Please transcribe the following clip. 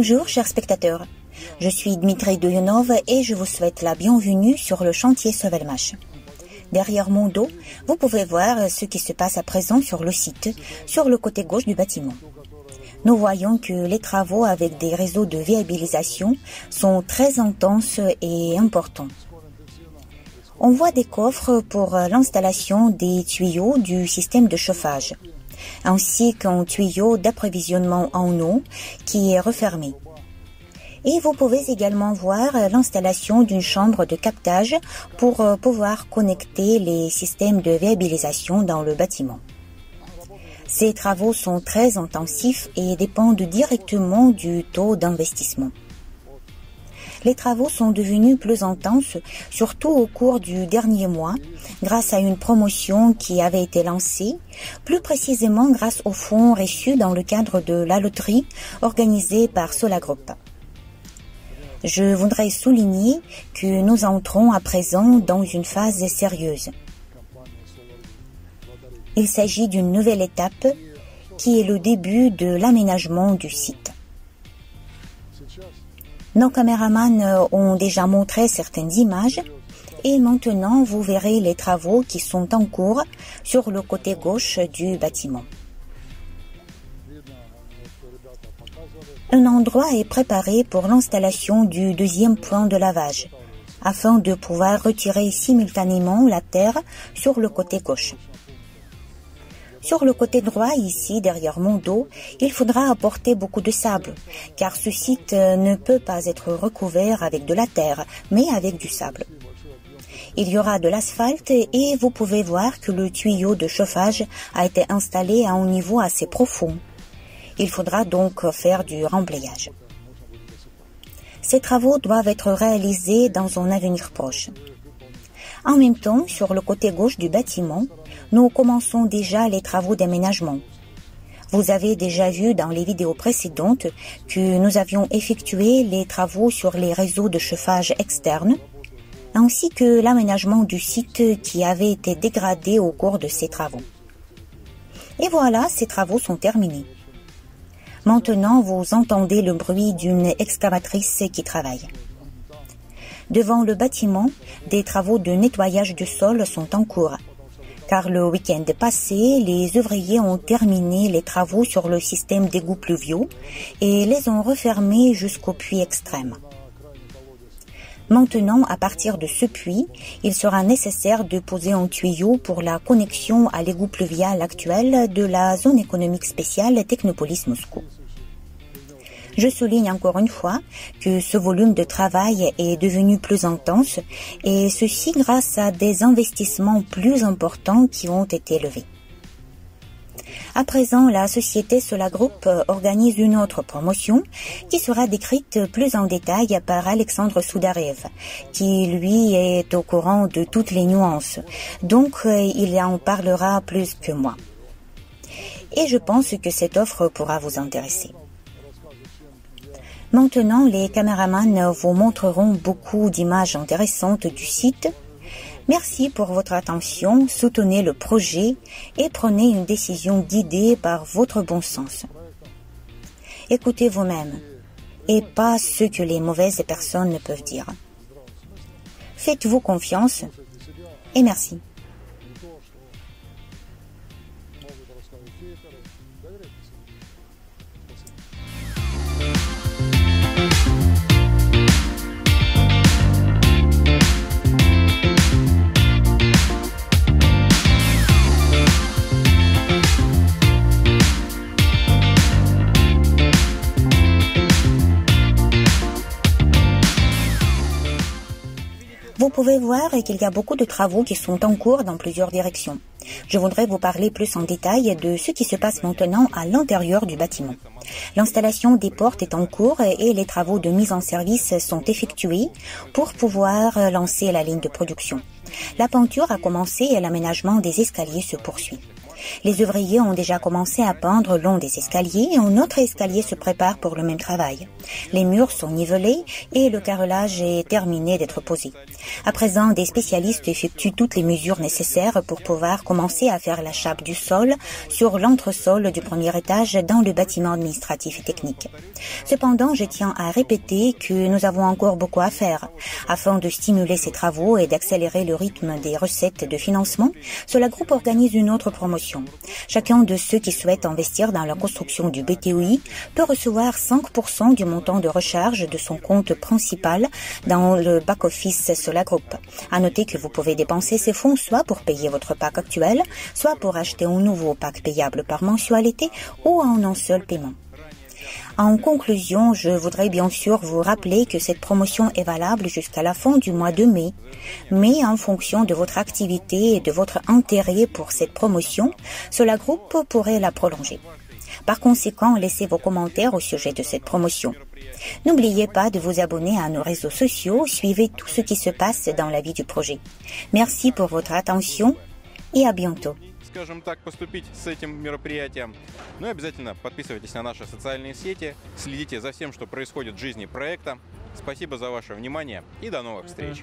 Bonjour, chers spectateurs. Je suis Dmitri Doyonov et je vous souhaite la bienvenue sur le chantier Sovelmash. Derrière mon dos, vous pouvez voir ce qui se passe à présent sur le site, sur le côté gauche du bâtiment. Nous voyons que les travaux avec des réseaux de viabilisation sont très intenses et importants. On voit des coffres pour l'installation des tuyaux du système de chauffage ainsi qu'un tuyau d'approvisionnement en eau qui est refermé. Et vous pouvez également voir l'installation d'une chambre de captage pour euh, pouvoir connecter les systèmes de viabilisation dans le bâtiment. Ces travaux sont très intensifs et dépendent directement du taux d'investissement les travaux sont devenus plus intenses, surtout au cours du dernier mois, grâce à une promotion qui avait été lancée, plus précisément grâce aux fonds reçus dans le cadre de la loterie organisée par Solagroup. Je voudrais souligner que nous entrons à présent dans une phase sérieuse. Il s'agit d'une nouvelle étape qui est le début de l'aménagement du site. Nos caméramans ont déjà montré certaines images et maintenant vous verrez les travaux qui sont en cours sur le côté gauche du bâtiment. Un endroit est préparé pour l'installation du deuxième point de lavage afin de pouvoir retirer simultanément la terre sur le côté gauche. Sur le côté droit, ici, derrière mon dos, il faudra apporter beaucoup de sable, car ce site euh, ne peut pas être recouvert avec de la terre, mais avec du sable. Il y aura de l'asphalte et vous pouvez voir que le tuyau de chauffage a été installé à un niveau assez profond. Il faudra donc faire du remblayage. Ces travaux doivent être réalisés dans un avenir proche. En même temps, sur le côté gauche du bâtiment, nous commençons déjà les travaux d'aménagement. Vous avez déjà vu dans les vidéos précédentes que nous avions effectué les travaux sur les réseaux de chauffage externes, ainsi que l'aménagement du site qui avait été dégradé au cours de ces travaux. Et voilà, ces travaux sont terminés. Maintenant, vous entendez le bruit d'une excavatrice qui travaille. Devant le bâtiment, des travaux de nettoyage du sol sont en cours. Car le week-end passé, les ouvriers ont terminé les travaux sur le système d'égouts pluviaux et les ont refermés jusqu'au puits extrême. Maintenant, à partir de ce puits, il sera nécessaire de poser un tuyau pour la connexion à l'égout pluvial actuel de la zone économique spéciale Technopolis Moscou. Je souligne encore une fois que ce volume de travail est devenu plus intense et ceci grâce à des investissements plus importants qui ont été levés. À présent, la société Sola Group organise une autre promotion qui sera décrite plus en détail par Alexandre Soudarev, qui lui est au courant de toutes les nuances. Donc, il en parlera plus que moi. Et je pense que cette offre pourra vous intéresser. Maintenant, les caméramans vous montreront beaucoup d'images intéressantes du site. Merci pour votre attention, soutenez le projet et prenez une décision guidée par votre bon sens. Écoutez vous-même et pas ce que les mauvaises personnes ne peuvent dire. Faites-vous confiance et merci. Vous pouvez voir qu'il y a beaucoup de travaux qui sont en cours dans plusieurs directions. Je voudrais vous parler plus en détail de ce qui se passe maintenant à l'intérieur du bâtiment. L'installation des portes est en cours et les travaux de mise en service sont effectués pour pouvoir lancer la ligne de production. La peinture a commencé et l'aménagement des escaliers se poursuit. Les ouvriers ont déjà commencé à peindre long des escaliers et un autre escalier se prépare pour le même travail. Les murs sont nivelés et le carrelage est terminé d'être posé. À présent, des spécialistes effectuent toutes les mesures nécessaires pour pouvoir commencer à faire la chape du sol sur l'entresol du premier étage dans le bâtiment administratif et technique. Cependant, je tiens à répéter que nous avons encore beaucoup à faire. Afin de stimuler ces travaux et d'accélérer le rythme des recettes de financement, cela groupe organise une autre promotion. Chacun de ceux qui souhaitent investir dans la construction du BTOI peut recevoir 5% du montant de recharge de son compte principal dans le back-office Solar Group. À noter que vous pouvez dépenser ces fonds soit pour payer votre pack actuel, soit pour acheter un nouveau pack payable par mensualité ou en un seul paiement. En conclusion, je voudrais bien sûr vous rappeler que cette promotion est valable jusqu'à la fin du mois de mai. Mais en fonction de votre activité et de votre intérêt pour cette promotion, cela groupe pourrait la prolonger. Par conséquent, laissez vos commentaires au sujet de cette promotion. N'oubliez pas de vous abonner à nos réseaux sociaux, suivez tout ce qui se passe dans la vie du projet. Merci pour votre attention et à bientôt. Скажем так, поступить с этим мероприятием. Ну и обязательно подписывайтесь на наши социальные сети, следите за всем, что происходит в жизни проекта. Спасибо за ваше внимание и до новых встреч.